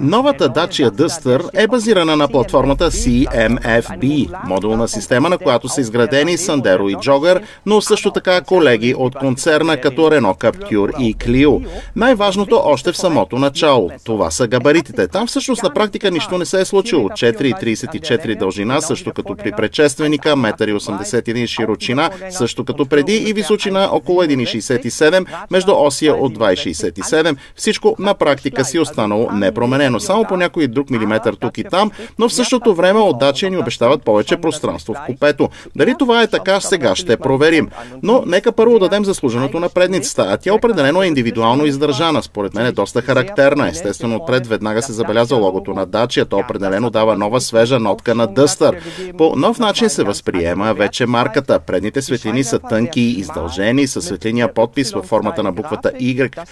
Новата Dacia Duster е базирана на платформата CMFB, модулна система, на която са изградени Sandero и Jogger, но също така колеги от концерна като Renault Captur и Clio. Най-важното още в самото начало. Това са габаритите. Там всъщност на практика нищо не се е случило. 4,34 дължина, също като при предшественика, 1,81 широчина, също като преди и височина около 1,67 между осия от 2,67. Всичко на практика си останало непроменено променено само по някой друг милиметър тук и там, но в същото време отдачи ни обещават повече пространство в купето. Дали това е така, сега ще проверим. Но нека първо дадем заслуженото на предницата, а тя определено е индивидуално издържана. Според мен е доста характерна. Естествено, отпред веднага се забелязва логото на Дачия. То определено дава нова свежа нотка на Дъстър. По нов начин се възприема вече марката. Предните светлини са тънки и издължени, с светлиния подпис във формата на буквата Y.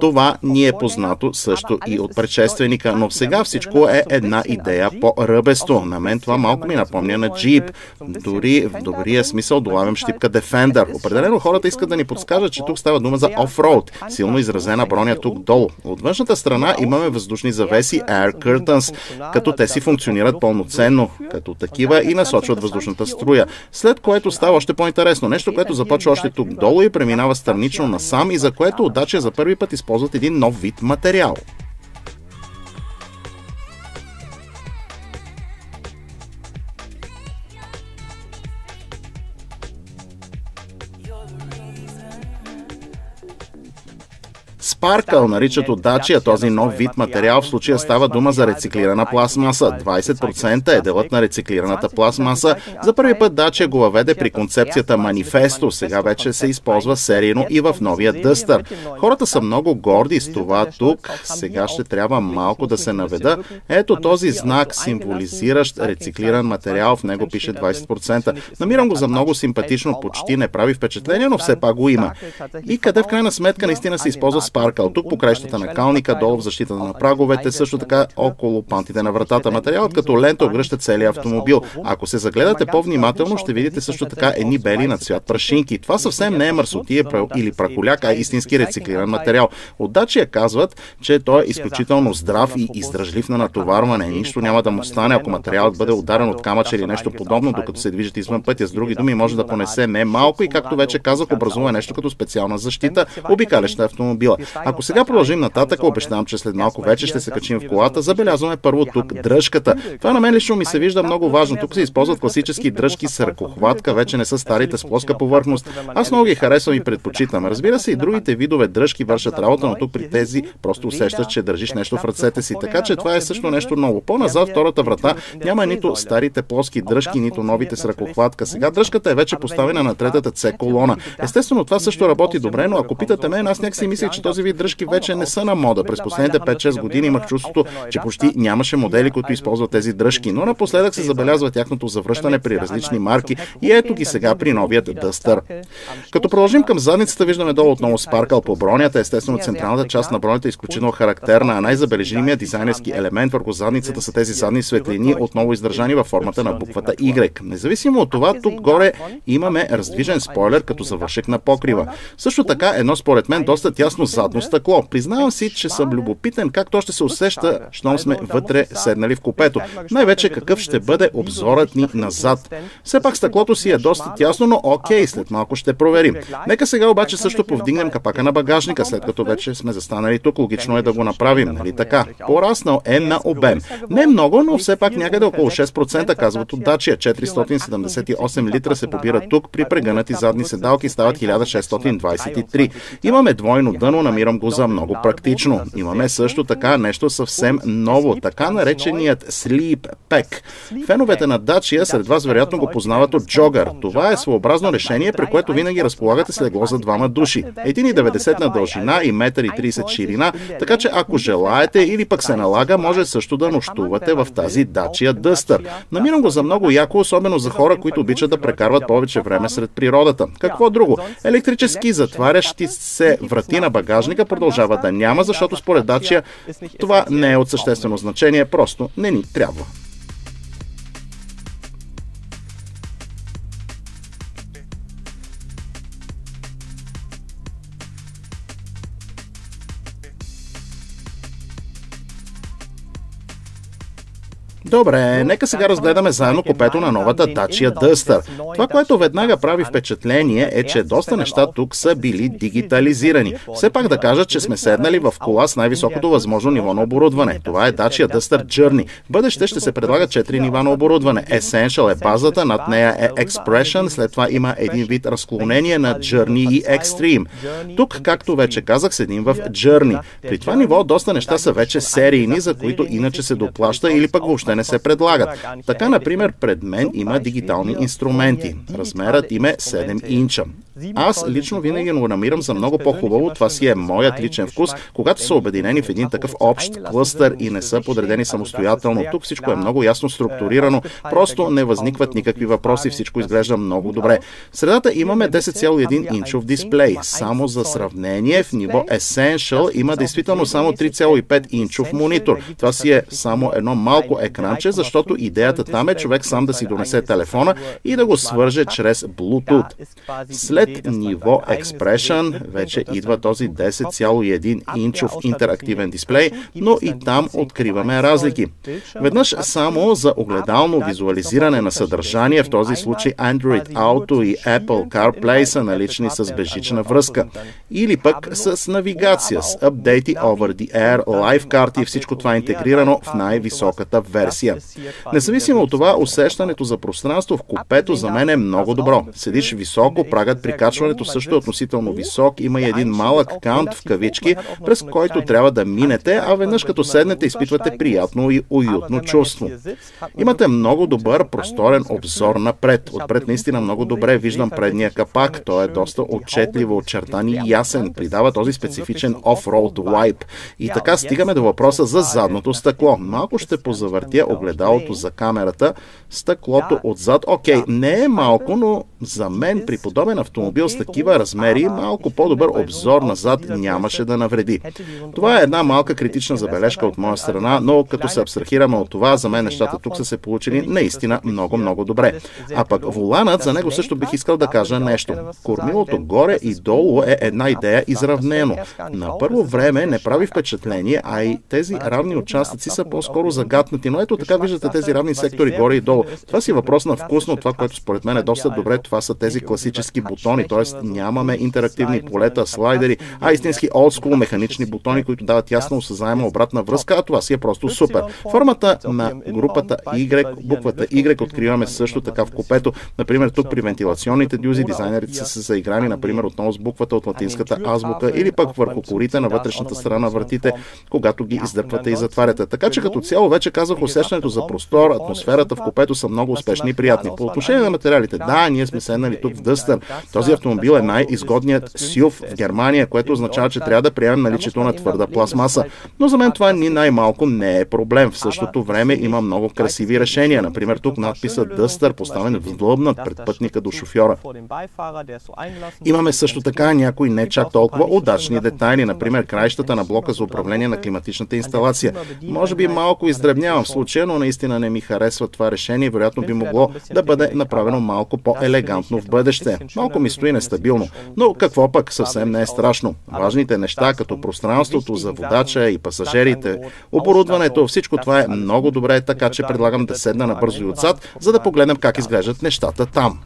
Това ни е познато също и от предшественика собственика, но сега всичко е една идея по-ръбесто. На мен това малко ми напомня на джип. Дори в добрия смисъл долавям щипка Defender. Определено хората искат да ни подскажат, че тук става дума за офроуд. Силно изразена броня тук долу. От външната страна имаме въздушни завеси Air Curtains, като те си функционират пълноценно, като такива и насочват въздушната струя. След което става още по-интересно. Нещо, което започва още тук долу и преминава странично насам и за което отдача за първи път използват един нов вид материал. Спаркъл наричат от Дачия този нов вид материал. В случая става дума за рециклирана пластмаса. 20% е делът на рециклираната пластмаса. За първи път Дачия го въведе при концепцията Манифесто. Сега вече се използва серийно и в новия Дъстър. Хората са много горди с това тук. Сега ще трябва малко да се наведа. Ето този знак, символизиращ рециклиран материал. В него пише 20%. Намирам го за много симпатично, почти не прави впечатление, но все пак го има. И къде в крайна сметка наистина се използва Спаркъл. Тук по краищата на калника, долу в защитата на праговете, също така около пантите на вратата. Материалът като лента обгръща целият автомобил. Ако се загледате по-внимателно, ще видите също така едни бели на цвят прашинки. Това съвсем не е мърсотия или праколяк, а истински рециклиран материал. От Дачия казват, че той е изключително здрав и издръжлив на натоварване. Нищо няма да му стане, ако материалът бъде ударен от камъче или нещо подобно, докато се движат извън пътя. С други думи, може да понесе не малко и, както вече казах, образува нещо като специална защита, обикаляща автомобила. Ако сега продължим нататък, обещавам, че след малко вече ще се качим в колата. Забелязваме първо тук дръжката. Това на мен лично ми се вижда много важно. Тук се използват класически дръжки с ръкохватка, вече не са старите с плоска повърхност. Аз много ги харесвам и предпочитам. Разбира се, и другите видове дръжки вършат работа, но тук при тези просто усещаш, че държиш нещо в ръцете си. Така че това е също нещо ново. По-назад втората врата няма нито старите плоски дръжки, нито новите с ръкохватка. Сега дръжката е вече поставена на третата С колона. Естествено, това също работи добре, но ако питате мен, аз някак си мислех, че този вид дръжки вече не са на мода. През последните 5-6 години имах чувството, че почти нямаше модели, които използват тези дръжки, но напоследък се забелязва тяхното завръщане при различни марки и ето ги сега при новият Duster. Като продължим към задницата, виждаме долу отново спаркал по бронята. Естествено, централната част на бронята е изключително характерна, а най-забележимият дизайнерски елемент върху задницата са тези задни светлини, отново издържани във формата на буквата Y. Независимо от това, тук горе имаме раздвижен спойлер като завършек на покрива. Също така едно според мен доста тясно задно стъкло. Признавам си, че съм любопитен как то ще се усеща, щом сме вътре седнали в купето. Най-вече какъв ще бъде обзорът ни назад. Все пак стъклото си е доста тясно, но окей, след малко ще проверим. Нека сега обаче също повдигнем капака на багажника, след като вече сме застанали тук. Логично е да го направим, нали така? Пораснал е на обем. Не много, но все пак някъде около 6% казват от Дачия. 478 литра се побират тук, при прегънати задни седалки стават 1623. Имаме двойно дъно, намирам го за много практично. Имаме също така нещо съвсем ново, така нареченият Sleep Pack. Феновете на Дачия сред вас вероятно го познават от Джогър. Това е своеобразно решение, при което винаги разполагате с легло за двама души. 1,90 на дължина и 1,30 ширина, така че ако желаете или пък се налага, може също да нощувате в тази Дачия Дъстър. Намирам го за много яко, особено за хора, които обичат да прекарват повече време сред природата. Какво друго? Електрически затварящи се врати на багажника продължава да няма, защото според Дачия това не е от съществено значение, просто не ни трябва. Добре, нека сега разгледаме заедно купето на новата Dacia Duster. Това, което веднага прави впечатление е, че доста неща тук са били дигитализирани. Все пак да кажа, че сме седнали в кола с най-високото възможно ниво на оборудване. Това е Dacia Duster Journey. В бъдеще ще се предлага 4 нива на оборудване. Essential е базата, над нея е Expression, след това има един вид разклонение на Journey и Extreme. Тук, както вече казах, седим в Journey. При това ниво доста неща са вече серийни, за които иначе се доплаща или пък въобще не се предлагат. Така, например, пред мен има дигитални инструменти. Размерът им е 7 инча. Аз лично винаги го намирам за много по-хубаво. Това си е моят личен вкус, когато са обединени в един такъв общ клъстър и не са подредени самостоятелно. Тук всичко е много ясно структурирано, просто не възникват никакви въпроси, всичко изглежда много добре. В средата имаме 10,1 инчов дисплей. Само за сравнение, в ниво Essential има действително само 3,5 инчов монитор. Това си е само едно малко екранче, защото идеята там е човек сам да си донесе телефона и да го свърже чрез Bluetooth. След ниво Expression вече идва този 10,1 инчов интерактивен дисплей, но и там откриваме разлики. Веднъж само за огледално визуализиране на съдържание, в този случай Android Auto и Apple CarPlay са налични с безжична връзка. Или пък с навигация, с апдейти over the air, лайв карти и всичко това е интегрирано в най-високата версия. Независимо от това, усещането за пространство в купето за мен е много добро. Седиш високо, прагът при качването също е относително висок, има и един малък кант в кавички, през който трябва да минете, а веднъж като седнете изпитвате приятно и уютно чувство. Имате много добър просторен обзор напред. Отпред наистина много добре виждам предния капак. Той е доста отчетливо очертан и ясен. Придава този специфичен off-road wipe. И така стигаме до въпроса за задното стъкло. Малко ще позавъртя огледалото за камерата. Стъклото отзад, окей, не е малко, но за мен при подобен автомобил с такива размери малко по-добър обзор назад нямаше да навреди. Това е една малка критична забележка от моя страна, но като се абстрахираме от това, за мен нещата тук са се получили наистина много-много добре. А пък воланът, за него също бих искал да кажа нещо. Кормилото горе и долу е една идея изравнено. На първо време не прави впечатление, а и тези равни участъци са по-скоро загатнати. Но ето така виждате тези равни сектори горе и долу. Това си въпрос на вкусно. Това, което според мен е доста добре, това са тези класически бутони, т.е. нямаме интерактивни полета, слайдери, а истински олдскул механични бутони, които дават ясно осъзнаема обратна връзка, а това си е просто супер. Формата на групата Y, буквата Y откриваме също така в купето. Например, тук при вентилационните дюзи дизайнерите са се заиграни, например, отново с буквата от латинската азбука или пък върху корите на вътрешната страна на вратите, когато ги издърпвате и затваряте. Така че като цяло вече казах усещането за простор, атмосферата в купето са много успешни и приятни. По отношение на материалите, да, ние сме седнали тук в Дъстър. Този автомобил е най-изгодният SUV в Германия, което означава, че трябва да приемем наличието на твърда пластмаса. Но за мен това ни най-малко не е проблем. В същото време има много красиви решения. Например, тук надписа Дъстър, поставен вдлъбнат пред пътника до шофьора. Имаме също така някои не чак толкова удачни детайли, например краищата на блока за управление на климатичната инсталация. Може би малко издребнявам в случая, но наистина не ми харесва това решение и вероятно би могло да бъде направено малко по-елегантно в бъдеще. Малко ми стои нестабилно, но какво пък съвсем не е страшно. Важните неща, като пространството за водача и пасажирите, оборудването, всичко това е много добре, така че предлагам да седна набързо и отзад, за да погледнем как изглеждат нещата там.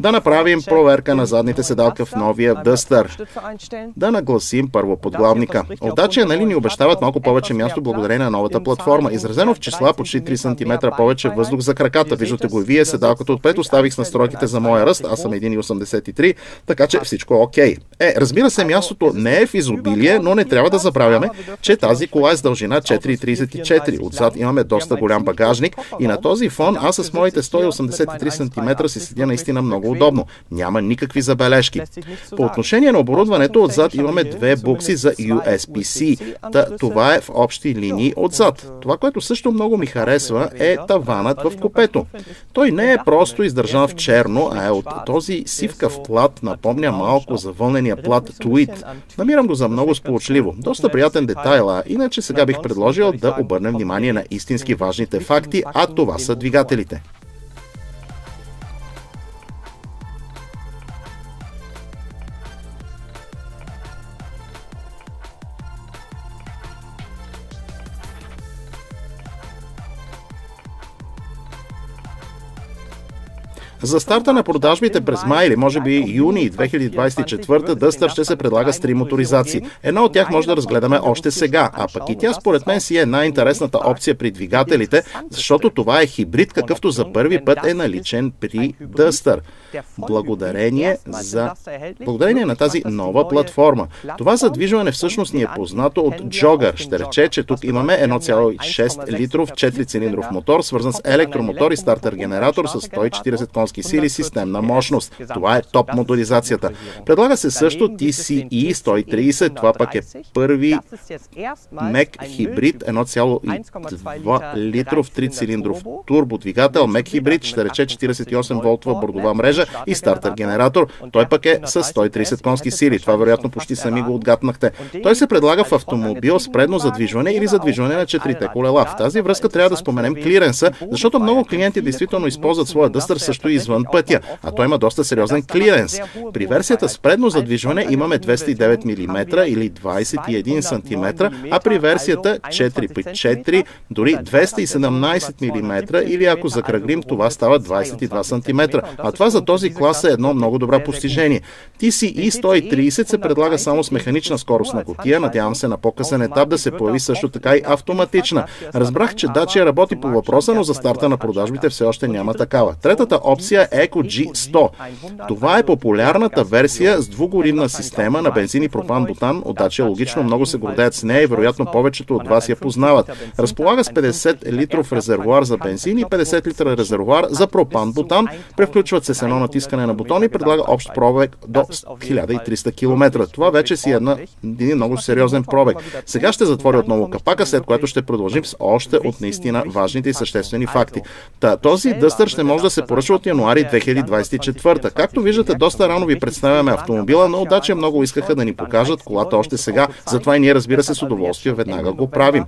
Да направим проверка на задните седалка в новия Дъстър. Да нагласим първо подглавника. Отдача нали ни обещават малко повече място благодарение на новата платформа. Изразено в числа почти 3 см повече въздух за краката. Виждате го и вие. Седалката отпред оставих с настройките за моя ръст. Аз съм 1,83, така че всичко е окей. Е, разбира се, мястото не е в изобилие, но не трябва да забравяме, че тази кола е с дължина 4,34. Отзад имаме доста голям багажник и на този фон аз с моите 183 см си седя наистина много удобно. Няма никакви забележки. По отношение на оборудването, отзад имаме две букси за USB-C. Та, това е в общи линии отзад. Това, което също много ми харесва, е таванът в купето. Той не е просто издържан в черно, а е от този сивкав плат, напомня малко за вълнения плат Tweet. Намирам го за много сполучливо. Доста приятен детайл, а иначе сега бих предложил да обърнем внимание на истински важните факти, а това са двигателите. За старта на продажбите през май или може би юни 2024 Дъстър ще се предлага с три моторизации. Една от тях може да разгледаме още сега, а пък и тя според мен си е най-интересната опция при двигателите, защото това е хибрид, какъвто за първи път е наличен при Дъстър. Благодарение, за... Благодарение на тази нова платформа. Това задвижване всъщност ни е познато от Jogger. Ще рече, че тук имаме 1,6 литров 4-цилиндров мотор, свързан с електромотор и стартер генератор с 140 конски сили системна мощност. Това е топ моторизацията. Предлага се също TCE 130, това пък е първи мек хибрид 1,2 литров 3-цилиндров турбодвигател, мек хибрид, ще рече 48 волтова бордова мрежа и стартер генератор. Той пък е с 130 конски сили. Това вероятно почти сами го отгатнахте. Той се предлага в автомобил с предно задвижване или задвижване на четирите колела. В тази връзка трябва да споменем клиренса, защото много клиенти действително използват своя дъстър също извън пътя, а той има доста сериозен клиренс. При версията с предно задвижване имаме 209 мм или 21 см, а при версията 4x4 дори 217 мм или ако закръглим това става 22 см. А това за този клас е едно много добро постижение. TCE 130 се предлага само с механична скорост на котия, надявам се на по-късен етап да се появи също така и автоматична. Разбрах, че Dacia работи по въпроса, но за старта на продажбите все още няма такава. Третата опция е Eco G100. Това е популярната версия с двугоривна система на бензин и пропан-бутан. От Dacia логично много се гордеят с нея и вероятно повечето от вас я познават. Разполага с 50 литров резервуар за бензин и 50 литра резервуар за пропан-бутан. Превключват се с едно натискане на бутон и предлага общ пробег до 1300 км. Това вече си е една, един много сериозен пробег. Сега ще затворя отново капака, след което ще продължим с още от наистина важните и съществени факти. Та, този дъстър ще може да се поръча от януари 2024. Както виждате, доста рано ви представяме автомобила, но отдача много искаха да ни покажат колата още сега, затова и ние разбира се с удоволствие веднага го правим.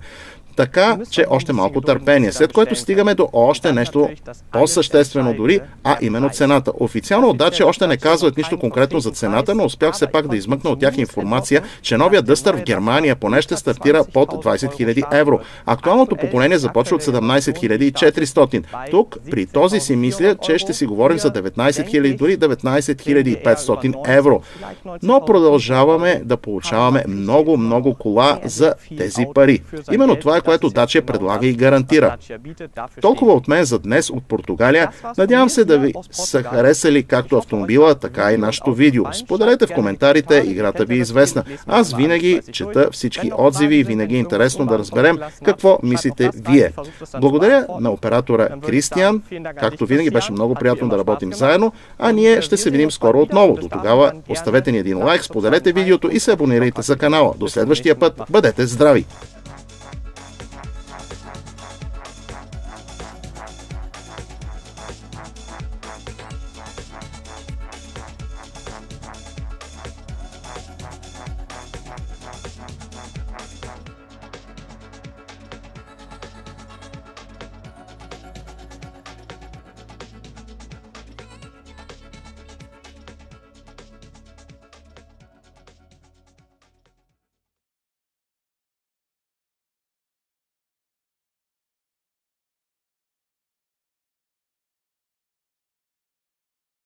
Така, че още малко търпение, след което стигаме до още нещо по-съществено дори, а именно цената. Официално отдача още не казват нищо конкретно за цената, но успях все пак да измъкна от тях информация, че новия дъстър в Германия поне ще стартира под 20 000 евро. Актуалното поколение започва от 17 400. Тук, при този си мисля, че ще си говорим за 19 000, дори 19 500 евро. Но продължаваме да получаваме много, много кола за тези пари. Именно това е което Дачия предлага и гарантира. Толкова от мен за днес от Португалия. Надявам се да ви са харесали както автомобила, така и нашето видео. Споделете в коментарите, играта ви е известна. Аз винаги чета всички отзиви и винаги е интересно да разберем какво мислите вие. Благодаря на оператора Кристиан. Както винаги беше много приятно да работим заедно, а ние ще се видим скоро отново. До тогава оставете ни един лайк, споделете видеото и се абонирайте за канала. До следващия път. Бъдете здрави!